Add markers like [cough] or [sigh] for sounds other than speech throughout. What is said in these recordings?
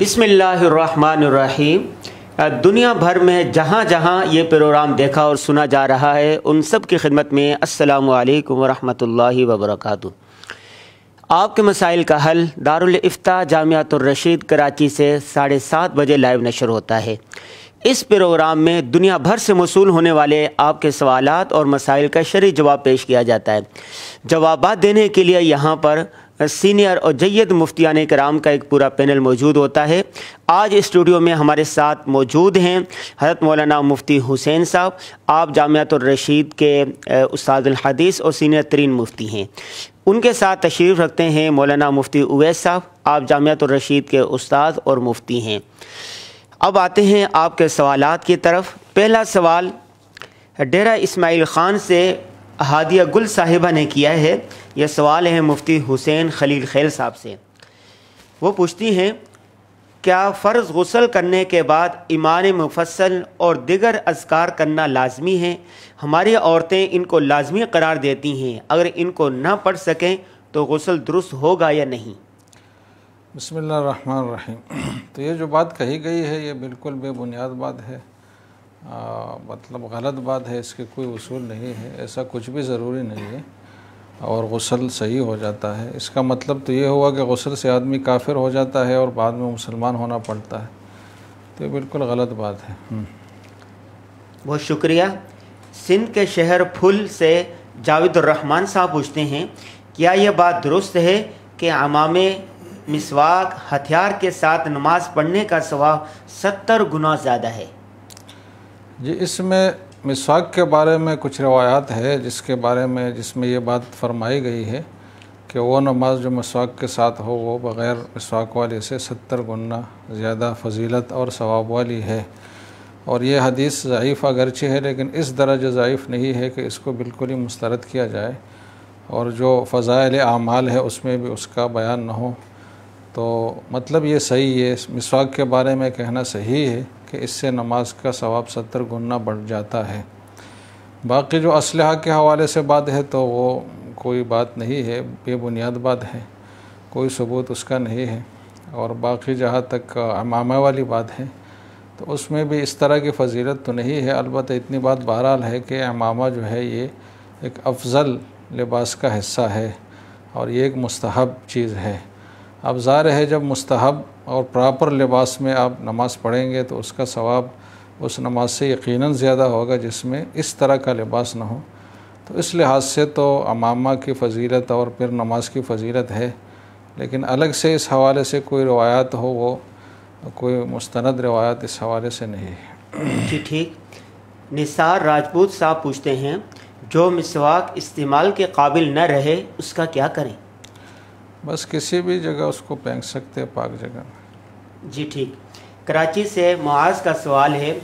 بسم اللہ الرحمن الرحیم۔ دنیا بھر میں جہاں جہاں یہ پروگرام دیکھا اور سنا جا رہا ہے، ان سب کی خدمت میں السلام علیکم ورحمۃ اللہ وبرکاتہ۔ آپ کے مسائل کا حل دارالفتہ جامعۃ الرشید کراچی سے ساڑھے سات بجے لائیو نشر ہوتا ہے۔ اس پروگرام میں دنیا بھر سے موصول ہونے والے آپ کے سوالات اور مسائل کا شرعی جواب پیش کیا جاتا ہے۔ جوابات دینے کے لیے یہاں پر سینئر اور جید مفتیان کرام کا ایک پورا پینل موجود ہوتا ہے۔ آج اسٹوڈیو میں ہمارے ساتھ موجود ہیں حضرت مولانا مفتی حسین صاحب۔ آپ جامعۃ الرشید کے استاد الحدیث اور سینئر ترین مفتی ہیں۔ ان کے ساتھ تشریف رکھتے ہیں مولانا مفتی اویس صاحب۔ آپ جامعۃ الرشید کے استاد اور مفتی ہیں۔ اب آتے ہیں آپ کے سوالات کی طرف۔ پہلا سوال، ڈیرہ اسماعیل خان سے ہادیہ گل صاحبہ نے کیا ہے۔ یہ سوال ہے مفتی حسین خلیل خیل صاحب سے۔ وہ پوچھتی ہیں، کیا فرض غسل کرنے کے بعد ایمان مفصل اور دیگر اذکار کرنا لازمی ہے؟ ہماری عورتیں ان کو لازمی قرار دیتی ہیں۔ اگر ان کو نہ پڑھ سکیں تو غسل درست ہوگا یا نہیں؟ بسم اللہ الرحمن الرحیم۔ تو یہ جو بات کہی گئی ہے، یہ بالکل بے بنیاد بات ہے۔ مطلب غلط بات ہے، اس کے کوئی اصول نہیں ہے، ایسا کچھ بھی ضروری نہیں ہے اور غسل صحیح ہو جاتا ہے۔ اس کا مطلب تو یہ ہوا کہ غسل سے آدمی کافر ہو جاتا ہے اور بعد میں مسلمان ہونا پڑتا ہے۔ تو یہ بالکل غلط بات ہے۔ بہت شکریہ۔ سندھ کے شہر پھل سے جاوید الرحمن صاحب پوچھتے ہیں، کیا یہ بات درست ہے کہ امام مسواک ہتھیار کے ساتھ نماز پڑھنے کا ثواب ستر گنا زیادہ ہے؟ جی اس میں مسواک کے بارے میں کچھ روایات ہے، جس کے بارے میں، جس میں یہ بات فرمائی گئی ہے کہ وہ نماز جو مسواک کے ساتھ ہو، وہ بغیر مسواک والے سے ستر گنا زیادہ فضیلت اور ثواب والی ہے۔ اور یہ حدیث ضعیف اگرچہ ہے، لیکن اس درجہ ضعیف نہیں ہے کہ اس کو بالکل ہی مسترد کیا جائے۔ اور جو فضائل اعمال ہے، اس میں بھی اس کا بیان نہ ہو۔ تو مطلب یہ صحیح ہے مسواک کے بارے میں کہنا صحیح ہے۔ کہ اس سے نماز کا ثواب ستر گنا بڑھ جاتا ہے۔ باقی جو اسلحہ کے حوالے سے بات ہے تو وہ کوئی بات نہیں ہے، بے بنیاد بات ہے، کوئی ثبوت اس کا نہیں ہے۔ اور باقی جہاں تک امامہ والی بات ہے، تو اس میں بھی اس طرح کی فضیلت تو نہیں ہے۔ البتہ اتنی بات بہرحال ہے کہ امامہ جو ہے، یہ ایک افضل لباس کا حصہ ہے اور یہ ایک مستحب چیز ہے۔ اب ظاہر ہے، جب مستحب اور پراپر لباس میں آپ نماز پڑھیں گے تو اس کا ثواب اس نماز سے یقیناً زیادہ ہوگا جس میں اس طرح کا لباس نہ ہو۔ تو اس لحاظ سے تو امامہ کی فضیلت اور پھر نماز کی فضیلت ہے لیکن الگ سے اس حوالے سے کوئی روایات ہو وہ کوئی مستند روایت اس حوالے سے نہیں ہے۔ جی ٹھیک۔ نثار راجپوت صاحب پوچھتے ہیں جو مسواک استعمال کے قابل نہ رہے اس کا کیا کریں؟ بس کسی بھی جگہ اس کو پھینک سکتے پاک جگہ میں۔ جی ٹھیک۔ کراچی سے معاذ کا سوال ہے۔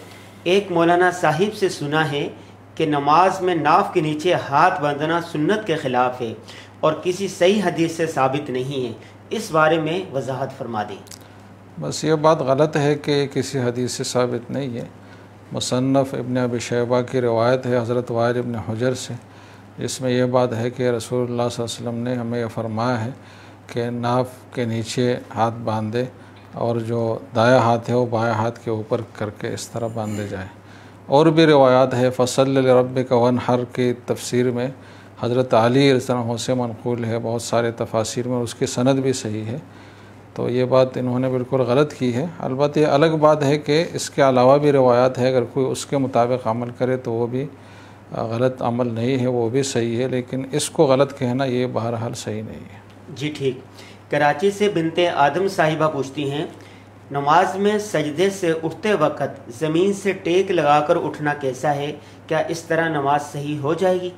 ایک مولانا صاحب سے سنا ہے کہ نماز میں ناف کے نیچے ہاتھ باندھنا سنت کے خلاف ہے اور کسی صحیح حدیث سے ثابت نہیں ہے۔ اس بارے میں وضاحت فرما دیں۔ بس یہ بات غلط ہے کہ کسی حدیث سے ثابت نہیں ہے۔ مصنف ابن ابی شیبہ کی روایت ہے حضرت وائر ابن حجر سے۔ جس میں یہ بات ہے کہ رسول اللہ صلی اللہ علیہ وسلم نے ہمیں یہ فرمایا ہے کہ ناف کے نیچے ہاتھ باندھے۔ اور جو دایا ہاتھ ہے وہ بایاں ہاتھ کے اوپر کر کے اس طرح باندھے جائیں۔ اور بھی روایات ہے فصل رب کا ون ہر کی تفسیر میں حضرت علی اس طرح سے منقول ہے، بہت سارے تفاصیر میں اس کی سند بھی صحیح ہے۔ تو یہ بات انہوں نے بالکل غلط کی ہے۔ البتہ یہ الگ بات ہے کہ اس کے علاوہ بھی روایات ہے اگر کوئی اس کے مطابق عمل کرے تو وہ بھی غلط عمل نہیں ہے، وہ بھی صحیح ہے۔ لیکن اس کو غلط کہنا یہ بہرحال صحیح نہیں ہے۔ جی ٹھیک۔ کراچی سے بنت آدم صاحبہ پوچھتی ہیں، نماز میں سجدے سے اٹھتے وقت زمین سے ٹیک لگا کر اٹھنا کیسا ہے؟ کیا اس طرح نماز صحیح ہو جائے گی؟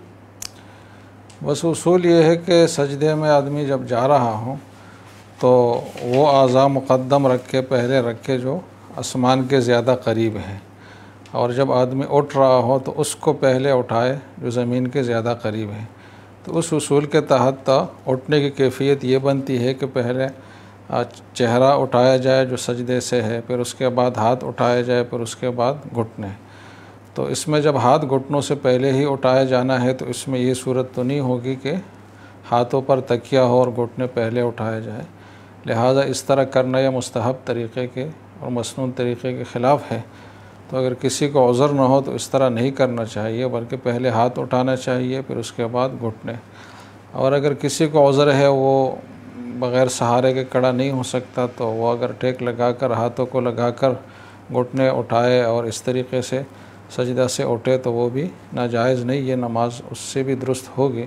بس اصول یہ ہے کہ سجدے میں آدمی جب جا رہا ہوں تو وہ اعضاء مقدم رکھ کے پہلے رکھ کے جو آسمان کے زیادہ قریب ہیں۔ اور جب آدمی اٹھ رہا ہو تو اس کو پہلے اٹھائے جو زمین کے زیادہ قریب ہیں۔ تو اس اصول کے تحت اٹھنے کی کیفیت یہ بنتی ہے کہ پہلے چہرہ اٹھایا جائے جو سجدے سے ہے، پھر اس کے بعد ہاتھ اٹھایا جائے، پھر اس کے بعد گھٹنے۔ تو اس میں جب ہاتھ گھٹنوں سے پہلے ہی اٹھایا جانا ہے تو اس میں یہ صورت تو نہیں ہوگی کہ ہاتھوں پر تکیہ ہو اور گھٹنے پہلے اٹھایا جائے۔ لہٰذا اس طرح کرنا یہ مستحب طریقے کے اور مصنون طریقے کے خلاف ہے۔ تو اگر کسی کو عذر نہ ہو تو اس طرح نہیں کرنا چاہیے، بلکہ پہلے ہاتھ اٹھانا چاہیے، پھر اس کے بعد گھٹنے۔ اور اگر کسی کو عذر ہے، وہ بغیر سہارے کے کڑا نہیں ہو سکتا، تو وہ اگر ٹیک لگا کر، ہاتھوں کو لگا کر گھٹنے اٹھائے اور اس طریقے سے سجدہ سے اٹھے، تو وہ بھی ناجائز نہیں، یہ نماز اس سے بھی درست ہوگی۔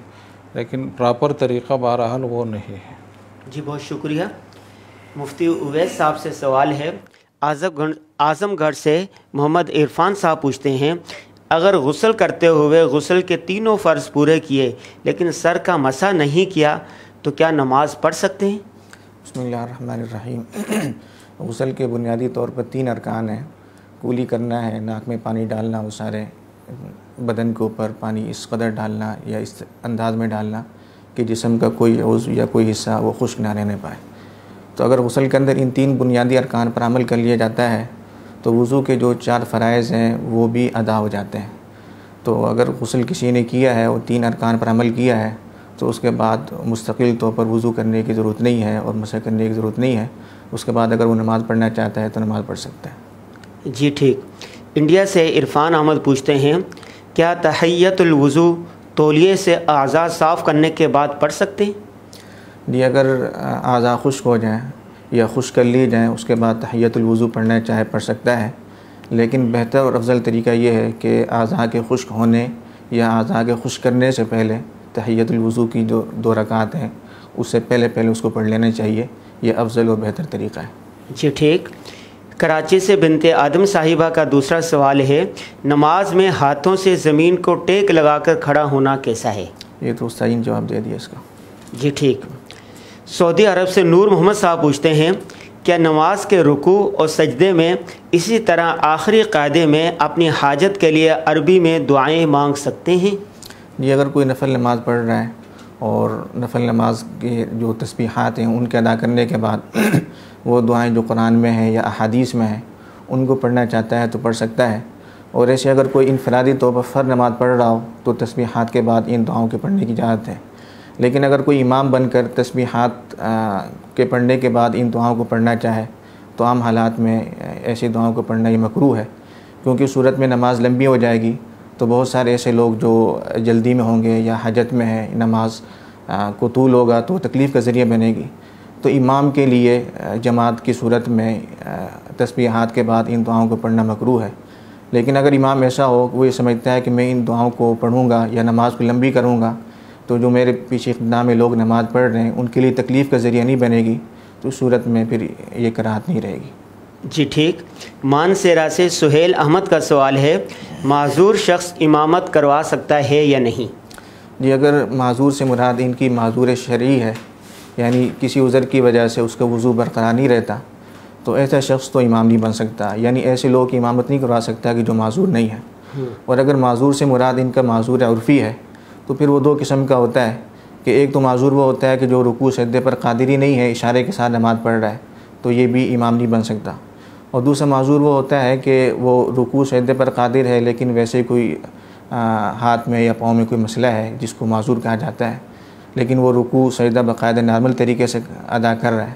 لیکن پراپر طریقہ بہرحال وہ نہیں ہے۔ جی بہت شکریہ۔ مفتی اویس صاحب سے سوال ہے۔ اعظم گڑھ اعظم گڑھ سے محمد عرفان صاحب پوچھتے ہیں، اگر غسل کرتے ہوئے غسل کے تینوں فرض پورے کیے، لیکن سر کا مسا نہیں کیا، تو کیا نماز پڑھ سکتے ہیں؟ بسم اللہ الرحمن الرحیم۔ غسل کے بنیادی طور پر تین ارکان ہیں۔ کولی کرنا ہے، ناک میں پانی ڈالنا وہ سارے بدن کے اوپر پانی اس قدر ڈالنا یا اس انداز میں ڈالنا کہ جسم کا کوئی عضو یا کوئی حصہ وہ خشک نہ رہنے پائے۔ تو اگر غسل کے اندر ان تین بنیادی ارکان پر عمل کر لیا جاتا ہے، تو وضو کے جو چار فرائض ہیں، وہ بھی ادا ہو جاتے ہیں۔ تو اگر غسل کسی نے کیا ہے، وہ تین ارکان پر عمل کیا ہے، تو اس کے بعد مستقل طور پر وضو کرنے کی ضرورت نہیں ہے اور مسئلہ کرنے کی ضرورت نہیں ہے۔ اس کے بعد اگر وہ نماز پڑھنا چاہتا ہے، تو نماز پڑھ سکتا ہے۔ جی ٹھیک۔ انڈیا سے عرفان احمد پوچھتے ہیں، کیا تحیت الوضو تولیے سے اعضاء صاف کرنے کے بعد پڑھ سکتے ہیں؟ جی اگر اعضاء خشک ہو جائیں یا خشک کر لی جائیں اس کے بعد تحیت الوضو پڑھنا چاہے پڑھ سکتا ہے۔ لیکن بہتر اور افضل طریقہ یہ ہے کہ اعضاء کے خشک ہونے یا اعضاء کے خشک کرنے سے پہلے تحیت الوضو کی جو دو رکعت ہیں۔ اس سے پہلے پہلے اس کو پڑھ لینا چاہیے۔ یہ افضل و بہتر طریقہ ہے۔ جی ٹھیک۔ کراچی سے بنت آدم صاحبہ کا دوسرا سوال ہے نماز میں ہاتھوں سے زمین کو ٹیک لگا کر کھڑا ہونا کیسا ہے؟ یہ تو استعین جواب دے دیا اس کا۔ جی ٹھیک۔ سعودی عرب سے نور محمد صاحب پوچھتے ہیں، کیا نماز کے رکوع اور سجدے میں اسی طرح آخری قاعدے میں اپنی حاجت کے لیے عربی میں دعائیں مانگ سکتے ہیں؟ جی اگر کوئی نفل نماز پڑھ رہا ہے اور نفل نماز کے جو تسبیحات ہیں ان کے ادا کرنے کے بعد [clears throat] وہ دعائیں جو قرآن میں ہیں یا احادیث میں ہیں، ان کو پڑھنا چاہتا ہے تو پڑھ سکتا ہے۔ اور ایسے اگر کوئی انفرادی طور پر فر نماز پڑھ رہا ہو تو تسبیحات کے بعد ان دعاؤں کے پڑھنے کی اجازت ہے۔ لیکن اگر کوئی امام بن کر تسبیحات کے پڑھنے کے بعد ان دعاؤں کو پڑھنا چاہے، تو عام حالات میں ایسی دعاؤں کو پڑھنا یہ مکرو ہے۔ کیونکہ صورت میں نماز لمبی ہو جائے گی، تو بہت سارے ایسے لوگ جو جلدی میں ہوں گے یا حجت میں ہے نماز کو طول ہوگا تو تکلیف کا ذریعہ بنے گی۔ تو امام کے لیے جماعت کی صورت میں تسبیحات کے بعد ان دعاؤں کو پڑھنا مکرو ہے۔ لیکن اگر امام ایسا ہو، وہ یہ سمجھتا ہے کہ میں ان دعاؤں کو پڑھوں گا یا نماز کو لمبی کروں گا تو جو میرے پیچھے اقتدام میں لوگ نماز پڑھ رہے ہیں ان کے لیے تکلیف کا ذریعہ نہیں بنے گی تو اس صورت میں پھر یہ کراہت نہیں رہے گی۔ جی ٹھیک۔ مان سیرا سے سہیل احمد کا سوال ہے معذور شخص امامت کروا سکتا ہے یا نہیں؟ جی اگر معذور سے مراد ان کی معذور شرعی ہے یعنی کسی عذر کی وجہ سے اس کا وضو برقرار نہیں رہتا تو ایسا شخص تو امام نہیں بن سکتا۔ یعنی ایسے لوگ کی امامت نہیں کروا سکتا کہ جو معذور نہیں ہے اور اگر معذور سے مراد ان کا معذور عرفی ہے تو پھر وہ دو قسم کا ہوتا ہے کہ ایک تو معذور وہ ہوتا ہے کہ جو رکوع سدے پر قادری نہیں ہے، اشارے کے ساتھ نماز پڑھ رہا ہے، تو یہ بھی امام نہیں بن سکتا۔ اور دوسرا معذور وہ ہوتا ہے کہ وہ رکوع سجدے پر قادر ہے، لیکن ویسے کوئی ہاتھ میں یا پاؤں میں کوئی مسئلہ ہے جس کو معذور کہا جاتا ہے، لیکن وہ رکوع سجدہ باقاعدہ نارمل طریقے سے ادا کر رہا ہے۔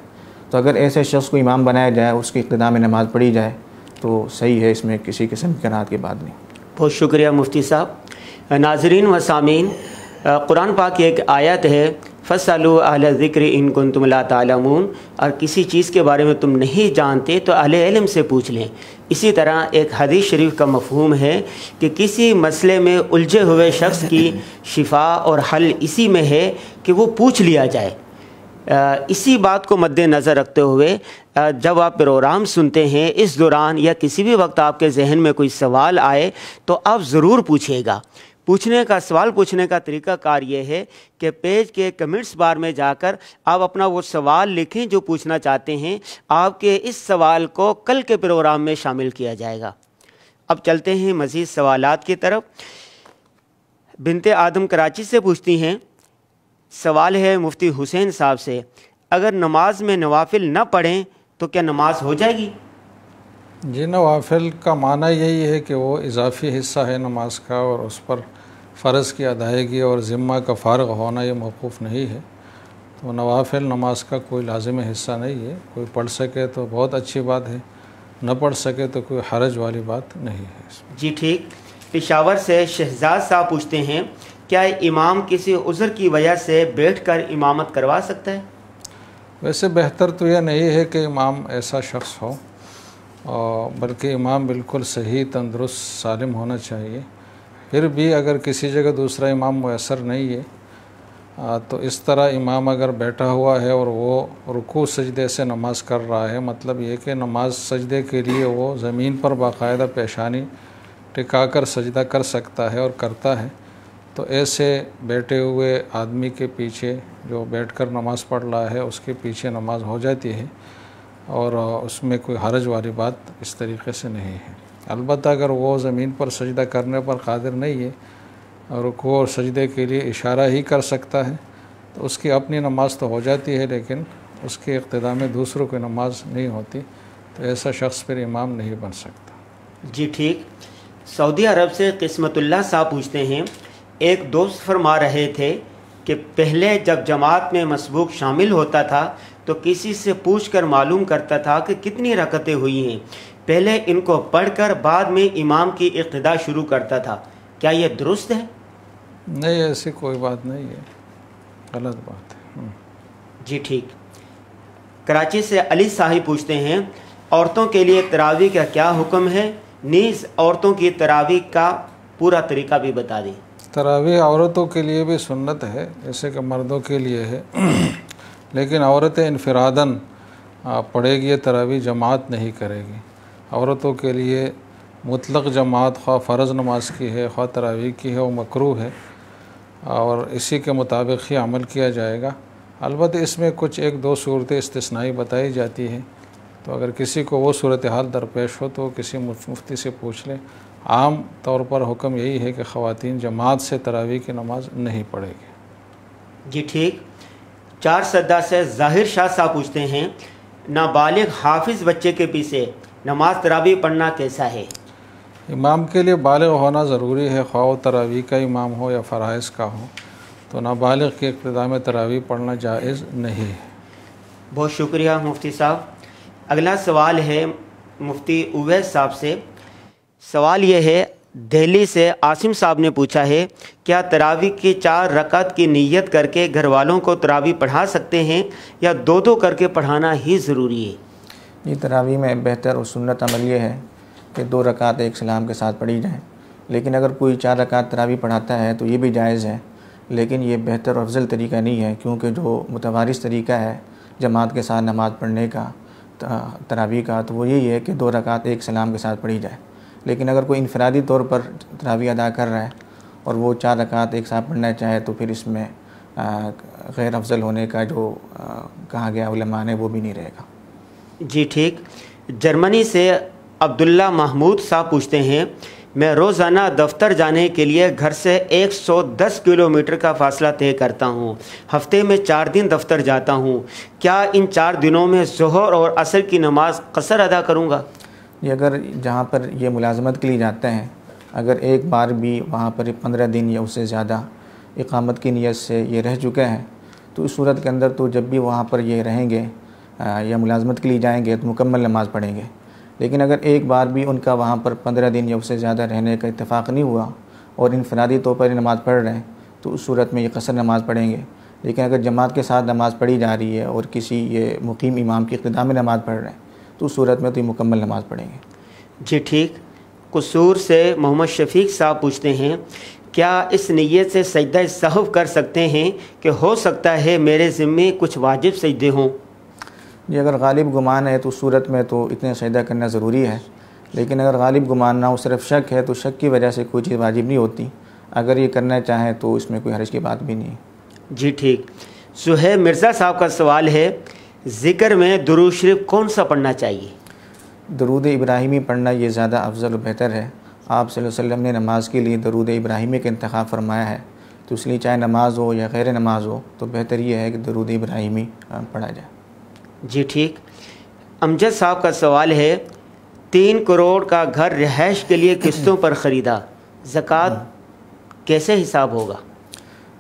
تو اگر ایسے شخص کو امام بنایا جائے، اس کی اقتداء میں نماز پڑھی جائے، تو صحیح ہے، اس میں کسی قسم کی رات کے بعد نہیں۔ بہت شکریہ مفتی صاحب۔ ناظرین و سامعین قرآن پاک ایک آیت ہے فصل اہل ذکر ان کن تم اللہ تعالمون اور کسی چیز کے بارے میں تم نہیں جانتے تو اہل علم سے پوچھ لیں۔ اسی طرح ایک حدیث شریف کا مفہوم ہے کہ کسی مسئلے میں الجھے ہوئے شخص کی شفا اور حل اسی میں ہے کہ وہ پوچھ لیا جائے۔ اسی بات کو مد نظر رکھتے ہوئے جب آپ پروگرام سنتے ہیں، اس دوران یا کسی بھی وقت آپ کے ذہن میں کوئی سوال آئے تو آپ ضرور پوچھیے گا۔ پوچھنے کا، سوال پوچھنے کا طریقہ کار یہ ہے کہ پیج کے کمنٹس بار میں جا کر آپ اپنا وہ سوال لکھیں جو پوچھنا چاہتے ہیں، آپ کے اس سوال کو کل کے پروگرام میں شامل کیا جائے گا۔ اب چلتے ہیں مزید سوالات کی طرف۔ بنت آدم کراچی سے پوچھتی ہیں، سوال ہے مفتی حسین صاحب سے، اگر نماز میں نوافل نہ پڑھیں تو کیا نماز ہو جائے گی؟ جی نوافل کا معنی یہی ہے کہ وہ اضافی حصہ ہے نماز کا اور اس پر فرض کی ادائیگی اور ذمہ کا فارغ ہونا یہ موقوف نہیں ہے۔ تو نوافل نماز کا کوئی لازم حصہ نہیں ہے۔ کوئی پڑھ سکے تو بہت اچھی بات ہے نہ پڑھ سکے تو کوئی حرج والی بات نہیں ہے۔ جی ٹھیک۔ پشاور سے شہزاد صاحب پوچھتے ہیں کیا امام کسی عذر کی وجہ سے بیٹھ کر امامت کروا سکتا ہے؟ ویسے بہتر تو یہ نہیں ہے کہ امام ایسا شخص ہو بلکہ امام بالکل صحیح تندرست سالم ہونا چاہیے۔ پھر بھی اگر کسی جگہ دوسرا امام میسر نہیں ہے تو اس طرح امام اگر بیٹھا ہوا ہے اور وہ رکوع سجدے سے نماز کر رہا ہے مطلب یہ کہ نماز سجدے کے لیے وہ زمین پر باقاعدہ پیشانی ٹکا کر سجدہ کر سکتا ہے اور کرتا ہے۔ تو ایسے بیٹھے ہوئے آدمی کے پیچھے جو بیٹھ کر نماز پڑھ رہا ہے، اس کے پیچھے نماز ہو جاتی ہے اور اس میں کوئی حرج والی بات اس طریقے سے نہیں ہے۔ البتہ اگر وہ زمین پر سجدہ کرنے پر قادر نہیں ہے اور رکوع اور سجدے کے لیے اشارہ ہی کر سکتا ہے، تو اس کی اپنی نماز تو ہو جاتی ہے، لیکن اس کے اقتداء میں دوسروں کی نماز نہیں ہوتی، تو ایسا شخص پھر امام نہیں بن سکتا۔ جی ٹھیک۔ سعودی عرب سے قسمت اللہ صاحب پوچھتے ہیں، ایک دوست فرما رہے تھے کہ پہلے جب جماعت میں مسبوق شامل ہوتا تھا، تو کسی سے پوچھ کر معلوم کرتا تھا کہ کتنی رکعتیں ہوئی ہیں۔ پہلے ان کو پڑھ کر بعد میں امام کی اقتدا شروع کرتا تھا۔ کیا یہ درست ہے؟ نہیں ایسی کوئی بات نہیں ہے۔ غلط بات ہے۔ جی ٹھیک۔ کراچی سے علی صاحب پوچھتے ہیں عورتوں کے لیے تراویح کا کیا حکم ہے؟ نیز عورتوں کی تراویح کا پورا طریقہ بھی بتا دیں۔ تراویح عورتوں کے لیے بھی سنت ہے جیسے کہ مردوں کے لیے ہے۔ لیکن عورتیں انفراداً آ، پڑھے گی یہ تراویح جماعت نہیں کرے گی۔ عورتوں کے لیے مطلق جماعت خواہ فرض نماز کی ہے، خواہ تراویح کی ہے، وہ مکروح ہے اور اسی کے مطابق ہی عمل کیا جائے گا۔ البتہ اس میں کچھ ایک دو صورتیں استثنائی بتائی جاتی ہیں۔ تو اگر کسی کو وہ صورتحال درپیش ہو تو کسی مفتی سے پوچھ لیں۔ عام طور پر حکم یہی ہے کہ خواتین جماعت سے تراویح کی نماز نہیں پڑھے گی جی ٹھیک۔ چار سدا سے ظاہر شاہ صاحب پوچھتے ہیں، نابالغ حافظ بچے کے پیچھے نماز تراویح پڑھنا کیسا ہے؟ امام کے لیے بالغ ہونا ضروری ہے خواہ وہ تراویح کا امام ہو یا فرائض کا ہو تو نابالغ کے اقتداء میں تراویح پڑھنا جائز نہیں۔ ہے بہت شکریہ مفتی صاحب۔ اگلا سوال ہے مفتی اویس صاحب سے۔ سوال یہ ہے دہلی سے عاصم صاحب نے پوچھا ہے کیا تراویح کی چار رکعت کی نیت کر کے گھر والوں کو تراویح پڑھا سکتے ہیں یا دو دو کر کے پڑھانا ہی ضروری ہے؟ یہ تراویح میں بہتر اور سنت عمل یہ ہے کہ دو رکعت ایک سلام کے ساتھ پڑھی جائیں۔ لیکن اگر کوئی چار رکعت تراویح پڑھاتا ہے تو یہ بھی جائز ہے۔ لیکن یہ بہتر اور افضل طریقہ نہیں ہے، کیونکہ جو متوارث طریقہ ہے جماعت کے ساتھ نماز پڑھنے کا تراویح کا، تو وہ یہی ہے کہ دو رکعت ایک سلام کے ساتھ پڑھی جائے۔ لیکن اگر کوئی انفرادی طور پر تراویح ادا کر رہا ہے اور وہ چار رکعت ایک ساتھ پڑھنا چاہے تو پھر اس میں غیر افضل ہونے کا جو کہا گیا علماء نے وہ بھی نہیں رہے گا۔ جی ٹھیک۔ جرمنی سے عبداللہ محمود صاحب پوچھتے ہیں، میں روزانہ دفتر جانے کے لیے گھر سے ایک سو دس کلو میٹر کا فاصلہ طے کرتا ہوں۔ ہفتے میں چار دن دفتر جاتا ہوں۔ کیا ان چار دنوں میں ظہر اور عصر کی نماز قصر ادا کروں گا؟ یہ اگر جہاں پر یہ ملازمت کے لیے جاتے ہیں، اگر ایک بار بھی وہاں پر پندرہ دن یا اس سے زیادہ اقامت کی نیت سے یہ رہ چکے ہیں، تو اس صورت کے اندر تو جب بھی وہاں پر یہ رہیں گے یا ملازمت کے لیے جائیں گے تو مکمل نماز پڑھیں گے۔ لیکن اگر ایک بار بھی ان کا وہاں پر پندرہ دن یا اس سے زیادہ رہنے کا اتفاق نہیں ہوا اور انفرادی طور پر یہ نماز پڑھ رہے ہیں، تو اس صورت میں یہ قصر نماز پڑھیں گے۔ لیکن اگر جماعت کے ساتھ نماز پڑھی جا رہی ہے اور کسی یہ مقیم امام کی اقتداء میں نماز پڑھ رہے ہیں، تو اس صورت میں تو یہ مکمل نماز پڑھیں گے۔ جی ٹھیک۔ قصور سے محمد شفیق صاحب پوچھتے ہیں، کیا اس نیت سے سجدہ صحف کر سکتے ہیں کہ ہو سکتا ہے میرے ذمے کچھ واجب سجدے ہوں؟ یہ اگر غالب گمان ہے تو صورت میں تو اتنے سجدہ کرنا ضروری ہے۔ لیکن اگر غالب گمان نہ ہو صرف شک ہے تو شک کی وجہ سے کوئی چیز واجب نہیں ہوتی۔ اگر یہ کرنا چاہیں تو اس میں کوئی حرج کی بات بھی نہیں۔ جی ٹھیک۔ سہیب مرزا صاحب کا سوال ہے ذکر میں درود شریف کون سا پڑھنا چاہیے؟ درود ابراہیمی پڑھنا یہ زیادہ افضل و بہتر ہے۔ آپ صلی اللہ علیہ وسلم نے نماز کے لیے درود ابراہیمی کا انتخاب فرمایا ہے۔ تو اس لیے چاہے نماز ہو یا غیر نماز ہو تو بہتر یہ ہے کہ درود ابراہیمی پڑھا جائے۔ جی ٹھیک۔ امجد صاحب کا سوال ہے، تین کروڑ کا گھر رہائش کے لیے قسطوں پر خریدا، زکوٰۃ کیسے حساب ہوگا؟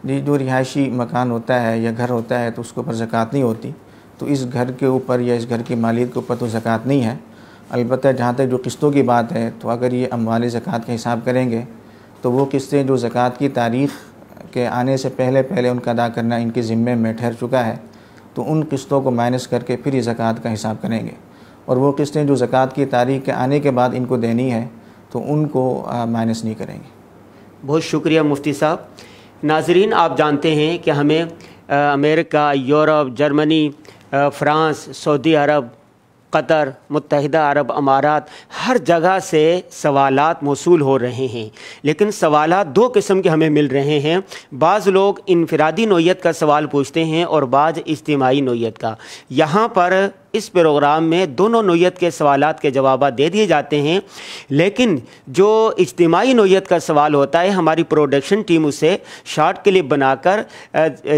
جی جو رہائشی مکان ہوتا ہے یا گھر ہوتا ہے تو اس کے اوپر زکوٰۃ نہیں ہوتی۔ تو اس گھر کے اوپر یا اس گھر کی مالیت کے اوپر تو زکوٰۃ نہیں ہے۔ البتہ جہاں تک جو قسطوں کی بات ہے، تو اگر یہ اموال زکوٰۃ کا حساب کریں گے، تو وہ قسطیں جو زکوٰۃ کی تاریخ کے آنے سے پہلے پہلے ان کا ادا کرنا ان کے ذمے میں ٹھہر چکا ہے۔ تو ان قسطوں کو مائنس کر کے پھر یہ زکوٰۃ کا حساب کریں گے۔ اور وہ قسطیں جو زکوٰۃ کی تاریخ کے آنے کے بعد ان کو دینی ہے تو ان کو مائنس نہیں کریں گے۔ بہت شکریہ مفتی صاحب۔ ناظرین، آپ جانتے ہیں کہ ہمیں امریکہ، یورپ، جرمنی فرانس، سعودی عرب قطر، متحدہ عرب امارات ہر جگہ سے سوالات موصول ہو رہے ہیں۔ لیکن سوالات دو قسم کے ہمیں مل رہے ہیں۔ بعض لوگ انفرادی نوعیت کا سوال پوچھتے ہیں اور بعض اجتماعی نوعیت کا۔ یہاں پر اس پروگرام میں دونوں نوعیت کے سوالات کے جوابات دے دیے جاتے ہیں۔ لیکن جو اجتماعی نوعیت کا سوال ہوتا ہے، ہماری پروڈکشن ٹیم اسے شارٹ کلپ بنا کر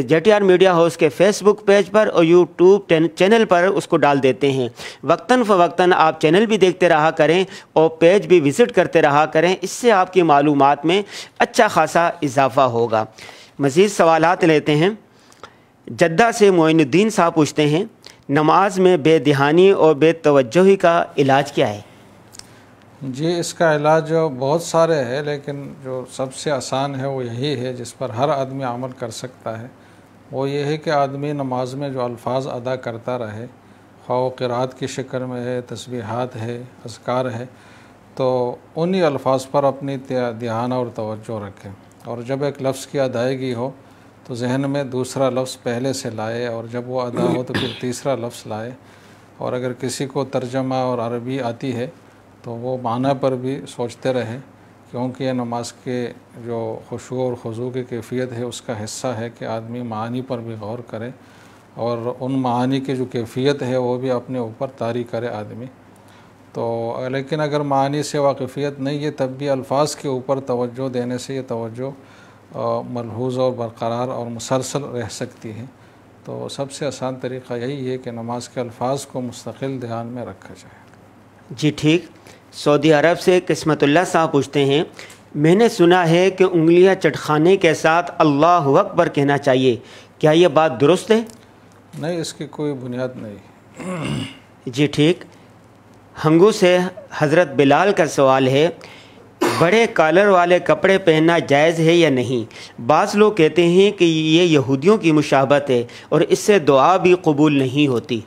J T R media house کے فیس بک پیج پر اور یوٹیوب چینل پر اس کو ڈال دیتے ہیں۔ وقتاً فوقتاً آپ چینل بھی دیکھتے رہا کریں اور پیج بھی وزٹ کرتے رہا کریں، اس سے آپ کی معلومات میں اچھا خاصا اضافہ ہوگا۔ مزید سوالات لیتے ہیں۔ جدہ سے معین الدین صاحب پوچھتے ہیں نماز میں بے دہانی اور بے توجہی کا علاج کیا ہے؟ جی اس کا علاج بہت سارے ہے لیکن جو سب سے آسان ہے وہ یہی ہے، جس پر ہر آدمی عمل کر سکتا ہے۔ وہ یہ ہے کہ آدمی نماز میں جو الفاظ ادا کرتا رہے، خواہ قرآت کی شکل میں ہے، تسبیحات ہے، اذکار ہے، تو انہی الفاظ پر اپنی دھیان اور توجہ رکھے اور جب ایک لفظ کی ادائیگی ہو تو ذہن میں دوسرا لفظ پہلے سے لائے اور جب وہ ادا ہو تو پھر تیسرا لفظ لائے۔ اور اگر کسی کو ترجمہ اور عربی آتی ہے تو وہ معنی پر بھی سوچتے رہے، کیونکہ یہ نماز کے جو خوشو اور خضو کی کیفیت ہے، اس کا حصہ ہے کہ آدمی معانی پر بھی غور کرے اور ان معانی کی جو کیفیت ہے وہ بھی اپنے اوپر طاری کرے آدمی۔ تو لیکن اگر معانی سے واقفیت نہیں ہے تب بھی الفاظ کے اوپر توجہ دینے سے یہ توجہ ملحوظ اور برقرار اور مسلسل رہ سکتی ہے تو سب سے آسان طریقہ یہی ہے کہ نماز کے الفاظ کو مستقل دھیان میں رکھا جائے۔ جی ٹھیک۔ سعودی عرب سے قسمت اللہ صاحب پوچھتے ہیں میں نے سنا ہے کہ انگلیاں چٹخانے کے ساتھ اللہ اکبر کہنا چاہیے۔ کیا یہ بات درست ہے؟ نہیں اس کی کوئی بنیاد نہیں۔ جی ٹھیک۔ ہنگو سے حضرت بلال کا سوال ہے بڑے کالر والے کپڑے پہننا جائز ہے یا نہیں؟ بعض لوگ کہتے ہیں کہ یہ یہودیوں کی مشابت ہے اور اس سے دعا بھی قبول نہیں ہوتی۔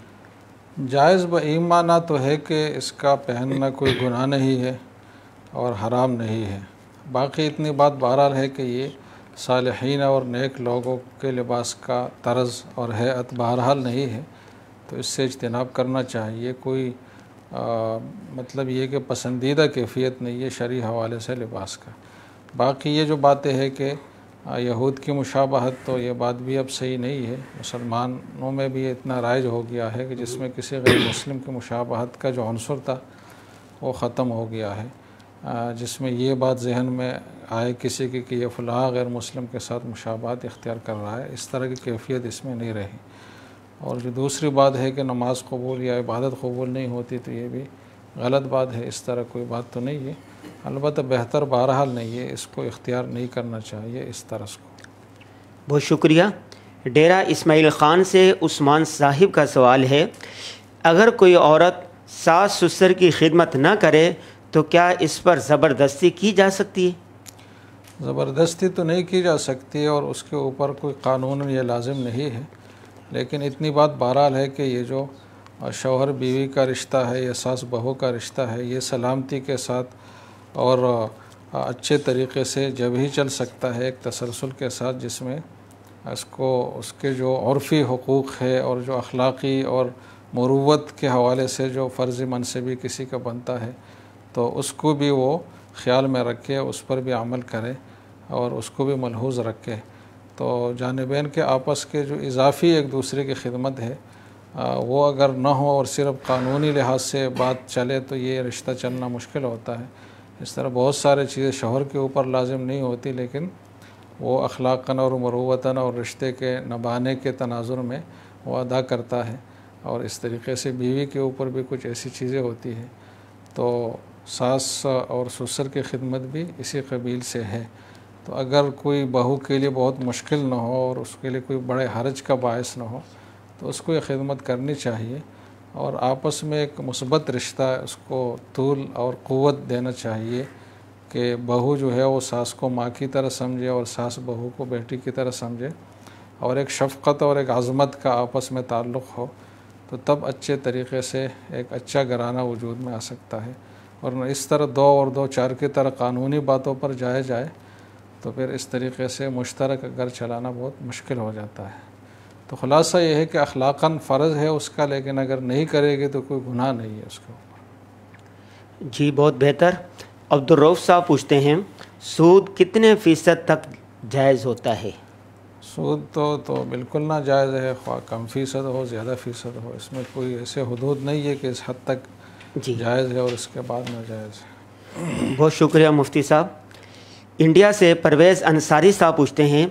جائز ب ایمانہ تو ہے کہ اس کا پہننا کوئی گناہ نہیں ہے اور حرام نہیں ہے۔ باقی اتنی بات بہرحال ہے کہ یہ صالحین اور نیک لوگوں کے لباس کا طرز اور حیت بہرحال نہیں ہے۔ تو اس سے اجتناب کرنا چاہیے۔ کوئی مطلب یہ کہ پسندیدہ کیفیت نہیں ہے شرعی حوالے سے لباس کا۔ باقی یہ جو باتیں ہے کہ یہود کی مشابہت تو یہ بات بھی اب صحیح نہیں ہے۔ مسلمانوں میں بھی اتنا رائج ہو گیا ہے کہ جس میں کسی غیر مسلم کی مشابہت کا جو عنصر تھا، وہ ختم ہو گیا ہے۔ جس میں یہ بات ذہن میں آئے کسی کی کہ یہ فلاح غیر مسلم کے ساتھ مشابہت اختیار کر رہا ہے، اس طرح کی کیفیت اس میں نہیں رہی۔ اور جو دوسری بات ہے کہ نماز قبول یا عبادت قبول نہیں ہوتی تو یہ بھی غلط بات ہے اس طرح کوئی بات تو نہیں ہے۔ البتہ بہتر بہرحال نہیں ہے اس کو اختیار نہیں کرنا چاہیے اس طرح کو بہت شکریہ۔ ڈیرا اسماعیل خان سے عثمان صاحب کا سوال ہے اگر کوئی عورت ساس سسر کی خدمت نہ کرے تو کیا اس پر زبردستی کی جا سکتی ہے؟ زبردستی تو نہیں کی جا سکتی اور اس کے اوپر کوئی قانون یہ لازم نہیں ہے۔ لیکن اتنی بات بہرحال ہے کہ یہ جو شوہر بیوی کا رشتہ ہے، یا ساس بہو کا رشتہ ہے، یہ سلامتی کے ساتھ اور اچھے طریقے سے جب ہی چل سکتا ہے، ایک تسلسل کے ساتھ جس میں اس کو، اس کے جو عرفی حقوق ہے اور جو اخلاقی اور مروت کے حوالے سے جو فرضی منصبی کسی کا بنتا ہے، تو اس کو بھی وہ خیال میں رکھے، اس پر بھی عمل کرے اور اس کو بھی ملحوظ رکھے۔ تو جانبین کے آپس کے جو اضافی ایک دوسرے کی خدمت ہے وہ اگر نہ ہو اور صرف قانونی لحاظ سے بات چلے تو یہ رشتہ چلنا مشکل ہوتا ہے۔ اس طرح بہت سارے چیزیں شوہر کے اوپر لازم نہیں ہوتی، لیکن وہ اخلاقاً اور مروتاً اور رشتے کے نبانے کے تناظر میں وہ ادا کرتا ہے۔ اور اس طریقے سے بیوی کے اوپر بھی کچھ ایسی چیزیں ہوتی ہیں۔ تو ساس اور سسر کی خدمت بھی اسی قبیل سے ہے۔ تو اگر کوئی بہو کے لیے بہت مشکل نہ ہو اور اس کے لیے کوئی بڑے حرج کا باعث نہ ہو، تو اس کو یہ خدمت کرنی چاہیے اور آپس میں ایک مثبت رشتہ اس کو طول اور قوت دینا چاہیے کہ بہو جو ہے وہ ساس کو ماں کی طرح سمجھے اور ساس بہو کو بیٹی کی طرح سمجھے اور ایک شفقت اور ایک عظمت کا آپس میں تعلق ہو، تو تب اچھے طریقے سے ایک اچھا گھرانہ وجود میں آ سکتا ہے۔ اور اس طرح دو اور دو چار کی طرح قانونی باتوں پر جائے جائے تو پھر اس طریقے سے مشترک گھر چلانا بہت مشکل ہو جاتا ہے۔ تو خلاصہ یہ ہے کہ اخلاقاً فرض ہے اس کا لیکن اگر نہیں کرے گی تو کوئی گناہ نہیں ہے اس کے اوپر۔ جی بہت بہتر۔ عبدالروف صاحب پوچھتے ہیں سود کتنے فیصد تک جائز ہوتا ہے؟ سود تو تو بالکل نہ جائز ہے۔ خواہ کم فیصد ہو زیادہ فیصد ہو اس میں کوئی ایسے حدود نہیں ہے کہ اس حد تک جی۔ جائز ہے اور اس کے بعد ناجائز ہے۔ بہت شکریہ مفتی صاحب۔ انڈیا سے پرویز انصاری صاحب پوچھتے ہیں،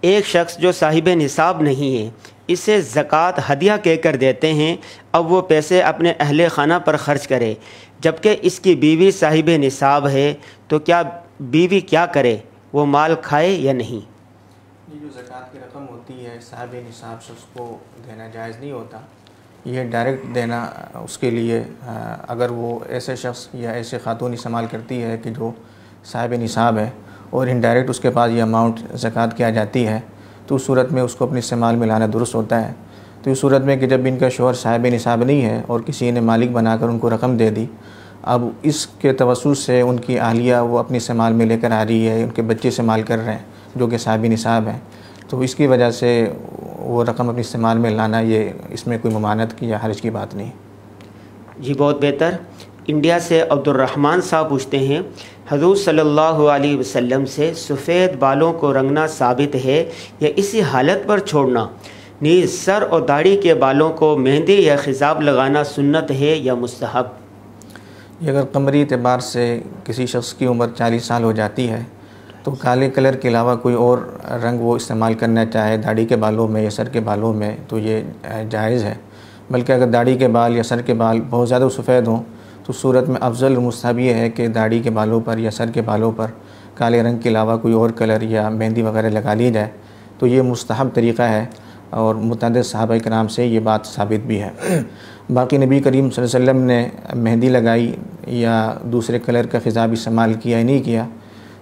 ایک شخص جو صاحب نصاب نہیں ہے، اسے زکوٰۃ ہدیہ کہہ کر دیتے ہیں، اب وہ پیسے اپنے اہل خانہ پر خرچ کرے۔ جبکہ اس کی بیوی صاحب نصاب ہے، تو کیا بیوی کیا کرے؟ وہ مال کھائے یا نہیں؟ یہ جو زکوٰۃ کی رقم ہوتی ہے، صاحب نصاب سے اس کو دینا جائز نہیں ہوتا۔ یہ ڈائریکٹ دینا اس کے لیے اگر وہ ایسے شخص یا ایسے خاتون استعمال کرتی ہے کہ جو صاحب نصاب ہے اور انڈائریکٹ اس کے پاس یہ اماؤنٹ زکوٰۃ کیا جاتی ہے، تو اس صورت میں اس کو اپنے استعمال میں لانا درست ہوتا ہے۔ تو اس صورت میں کہ جب ان کا شوہر صاحب نصاب نہیں ہے اور کسی نے مالک بنا کر ان کو رقم دے دی، اب اس کے توسط سے ان کی اہلیہ وہ اپنے استعمال میں لے کر آ رہی ہے، ان کے بچے استعمال کر رہے ہیں جو کہ صاحب نصاب ہیں۔ تو اس کی وجہ سے وہ رقم اپنے استعمال میں لانا یہ اس میں کوئی ممانت کی یا حرج کی بات نہیں۔ جی بہت بہتر۔ انڈیا سے عبد الرحمن صاحب پوچھتے ہیں، حضور صلی اللہ علیہ وسلم سے سفید بالوں کو رنگنا ثابت ہے یا اسی حالت پر چھوڑنا؟ نیز سر اور داڑھی کے بالوں کو مہندی یا خضاب لگانا سنت ہے یا مستحب؟ یہ اگر قمری اعتبار سے کسی شخص کی عمر چالیس سال ہو جاتی ہے، تو کالے کلر کے علاوہ کوئی اور رنگ وہ استعمال کرنا چاہے داڑھی کے بالوں میں یا سر کے بالوں میں، تو یہ جائز ہے۔ بلکہ اگر داڑھی کے بال یا سر کے بال بہت زیادہ سفید ہوں تو صورت میں افضل مستحب یہ ہے کہ داڑھی کے بالوں پر یا سر کے بالوں پر کالے رنگ کے علاوہ کوئی اور کلر یا مہندی وغیرہ لگا لی جائے تو یہ مستحب طریقہ ہے اور متعدد صحابہ کرام سے یہ بات ثابت بھی ہے۔ باقی نبی کریم صلی اللہ علیہ وسلم نے مہندی لگائی یا دوسرے کلر کا خضاب استعمال کیا یا نہیں کیا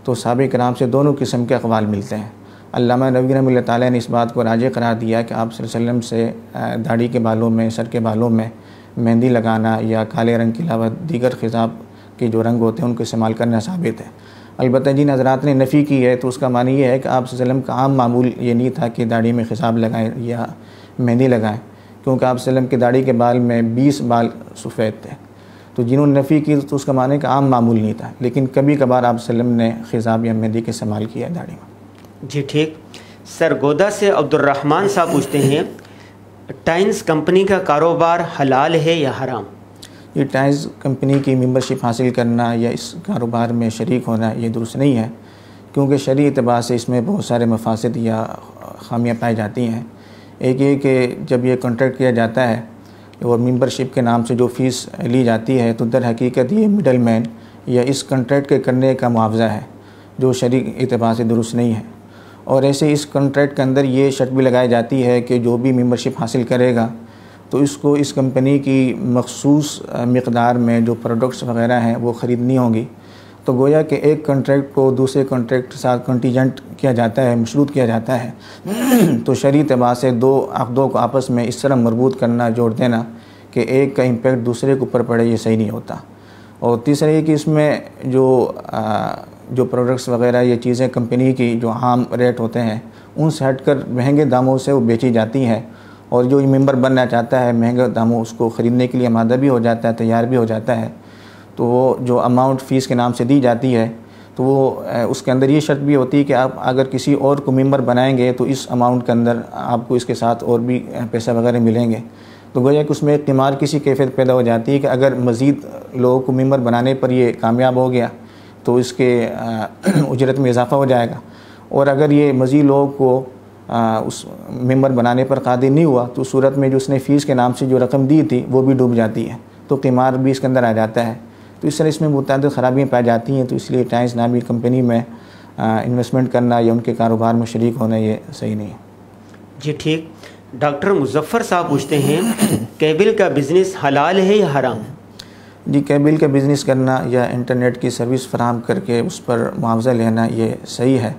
تو صحابہ کرام سے دونوں قسم کے اقوال ملتے ہیں۔ علامہ نبی رحمۃ اللہ تعالیٰ نے اس بات کو راجع قرار دیا کہ آپ صلی اللہ علیہ وسلم سے داڑھی کے بالوں میں، سر کے بالوں میں مہندی لگانا یا کالے رنگ کے علاوہ دیگر خضاب کے جو رنگ ہوتے ہیں، ان کو استعمال کرنا ثابت ہے۔ البتہ جی جن حضرات نے نفی کی ہے، تو اس کا معنی یہ ہے کہ آپ وسلم کا عام معمول یہ نہیں تھا کہ داڑھی میں خضاب لگائیں یا مہندی لگائیں، کیونکہ آپ وسلم کی داڑھی کے بال میں بیس بال سفید تھے۔ تو جنہوں نے نفی کی، تو اس کا معنی کہ عام معمول نہیں تھا۔ لیکن کبھی کبھار آپ وسلم نے خضاب یا مہندی کے استعمال کیا ہے داڑھی میں۔ جی ٹھیک۔ سرگودا سے عبد الرحمن صاحب پوچھتے ہیں ٹائنز کمپنی کا کاروبار حلال ہے یا حرام؟ یہ ٹائنز کمپنی کی ممبرشپ حاصل کرنا یا اس کاروبار میں شریک ہونا یہ درست نہیں ہے، کیونکہ شرعی اعتبار سے اس میں بہت سارے مفاصد یا خامیاں پائی جاتی ہیں۔ ایک یہ کہ جب یہ کانٹریکٹ کیا جاتا ہے اور ممبرشپ کے نام سے جو فیس لی جاتی ہے، تو در حقیقت یہ مڈل مین یا اس کنٹریکٹ کے کرنے کا معاوضہ ہے، جو شریک اعتبار سے درست نہیں ہے۔ اور ایسے اس کنٹریکٹ کے اندر یہ شرط بھی لگائی جاتی ہے کہ جو بھی ممبرشپ حاصل کرے گا، تو اس کو اس کمپنی کی مخصوص مقدار میں جو پروڈکٹس وغیرہ ہیں وہ خریدنی ہوں گی۔ تو گویا کہ ایک کنٹریکٹ کو دوسرے کنٹریکٹ کے ساتھ کنٹیجنٹ کیا جاتا ہے، مشروط کیا جاتا ہے، تو شرعی اعتبار سے دو عقدوں کو آپس میں اس طرح مربوط کرنا، جوڑ دینا کہ ایک کا امپیکٹ دوسرے کے اوپر پڑے، یہ صحیح نہیں ہوتا۔ اور تیسرا یہ کہ اس میں جو جو پروڈکٹس وغیرہ یہ چیزیں کمپنی کی جو عام ریٹ ہوتے ہیں، ان سے ہٹ کر مہنگے داموں سے وہ بیچی جاتی ہیں۔ اور جو ممبر بننا چاہتا ہے، مہنگے داموں اس کو خریدنے کے لیے آمادہ بھی ہو جاتا ہے، تیار بھی ہو جاتا ہے۔ تو وہ جو اماؤنٹ فیس کے نام سے دی جاتی ہے، تو وہ اس کے اندر یہ شرط بھی ہوتی ہے کہ آپ اگر کسی اور کو ممبر بنائیں گے، تو اس اماؤنٹ کے اندر آپ کو اس کے ساتھ اور بھی پیسہ وغیرہ ملیں گے۔ تو گویا کہ اس میں ایک قمار کسی کیفیت پیدا ہو جاتی ہے کہ اگر مزید لوگوں کو ممبر بنانے پر یہ کامیاب ہو گیا۔ تو اس کے [clears throat] اجرت میں اضافہ ہو جائے گا۔ اور اگر یہ مزید لوگوں کو اس ممبر بنانے پر قادر نہیں ہوا، تو صورت میں جو اس نے فیس کے نام سے جو رقم دی تھی، وہ بھی ڈوب جاتی ہے۔ تو قمار بھی اس کے اندر آ جاتا ہے۔ تو اس طرح اس میں متعدد خرابیاں پائی جاتی ہیں۔ تو اس لیے ٹائنس نامی کمپنی میں انویسٹمنٹ کرنا یا ان کے کاروبار میں شریک ہونا یہ صحیح نہیں ہے۔ جی ٹھیک۔ ڈاکٹر مظفر صاحب پوچھتے ہیں، [clears throat] کیبل کا بزنس حلال ہے یا حرام؟ جی کیبل کا بزنس کرنا یا انٹرنیٹ کی سروس فراہم کر کے اس پر معاوضہ لینا یہ صحیح ہے۔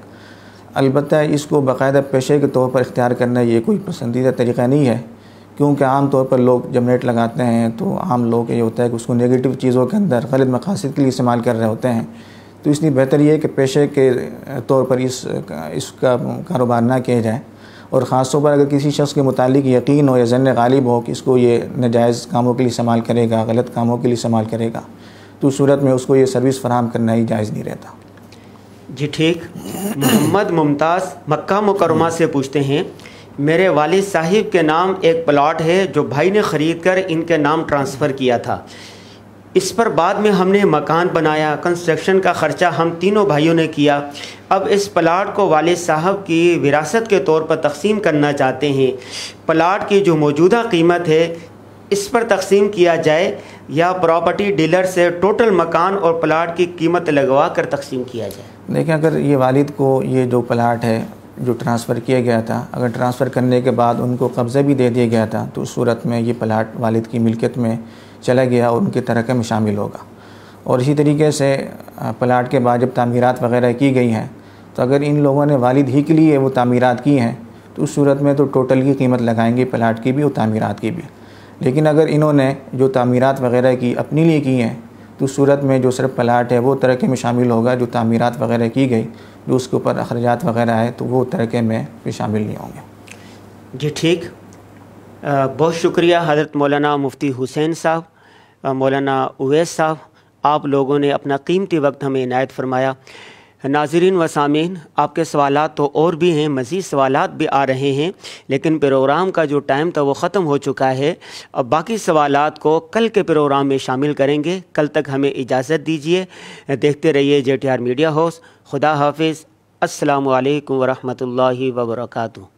البتہ اس کو باقاعدہ پیشے کے طور پر اختیار کرنا یہ کوئی پسندیدہ طریقہ نہیں ہے۔ کیونکہ عام طور پر لوگ جب نیٹ لگاتے ہیں تو عام لوگ یہ ہوتا ہے کہ اس کو نگیٹو چیزوں کے اندر غلط مقاصد کے لیے استعمال کر رہے ہوتے ہیں۔ تو اس لیے بہتر یہ ہے کہ پیشے کے طور پر اس اس کا کاروبار نہ کیا جائے۔ اور خاص طور پر اگر کسی شخص کے متعلق یقین ہو یا ذن غالب ہو کہ اس کو یہ ناجائز کاموں کے لیے استعمال کرے گا، غلط کاموں کے لیے استعمال کرے گا، تو اس صورت میں اس کو یہ سروس فراہم کرنا ہی جائز نہیں رہتا۔ جی ٹھیک۔ محمد ممتاز مکہ مکرمہ سے پوچھتے ہیں، میرے والد صاحب کے نام ایک پلاٹ ہے جو بھائی نے خرید کر ان کے نام ٹرانسفر کیا تھا۔ اس پر بعد میں ہم نے مکان بنایا کنسٹرکشن کا خرچہ ہم تینوں بھائیوں نے کیا۔ اب اس پلاٹ کو والد صاحب کی وراثت کے طور پر تقسیم کرنا چاہتے ہیں۔ پلاٹ کی جو موجودہ قیمت ہے، اس پر تقسیم کیا جائے یا پراپرٹی ڈیلر سے ٹوٹل مکان اور پلاٹ کی قیمت لگوا کر تقسیم کیا جائے۔ دیکھیں، اگر یہ والد کو یہ جو پلاٹ ہے جو ٹرانسفر کیا گیا تھا، اگر ٹرانسفر کرنے کے بعد ان کو قبضہ بھی دے دیا گیا تھا، تو اس صورت میں یہ پلاٹ والد کی ملکیت میں چلا گیا اور ان کے ترقے میں شامل ہوگا۔ اور اسی طریقے سے پلاٹ کے بعد جب تعمیرات وغیرہ کی گئی ہیں، تو اگر ان لوگوں نے والد ہی کے لیے وہ تعمیرات کی ہیں، تو اس صورت میں تو ٹوٹل کی قیمت لگائیں گے پلاٹ کی بھی اور تعمیرات کی بھی۔ لیکن اگر انہوں نے جو تعمیرات وغیرہ کی اپنے لیے کی ہیں، تو اس صورت میں جو صرف پلاٹ ہے، وہ ترقے میں شامل ہوگا، جو تعمیرات وغیرہ کی گئی، جو اس کے اوپر اخراجات وغیرہ ہے تو وہ ترقے میں بھی شامل نہیں ہوں گے۔ جی ٹھیک۔ بہت شکریہ، حضرت مولانا مفتی حسین صاحب۔ مولانا اویس صاحب، آپ لوگوں نے اپنا قیمتی وقت ہمیں عنایت فرمایا۔ ناظرین و سامعین، آپ کے سوالات تو اور بھی ہیں، مزید سوالات بھی آ رہے ہیں، لیکن پروگرام کا جو ٹائم تھا وہ ختم ہو چکا ہے۔ اب باقی سوالات کو کل کے پروگرام میں شامل کریں گے۔ کل تک ہمیں اجازت دیجیے دیکھتے رہیے J T R media house. خدا حافظ۔ السلام علیکم ورحمۃ اللہ وبرکاتہ۔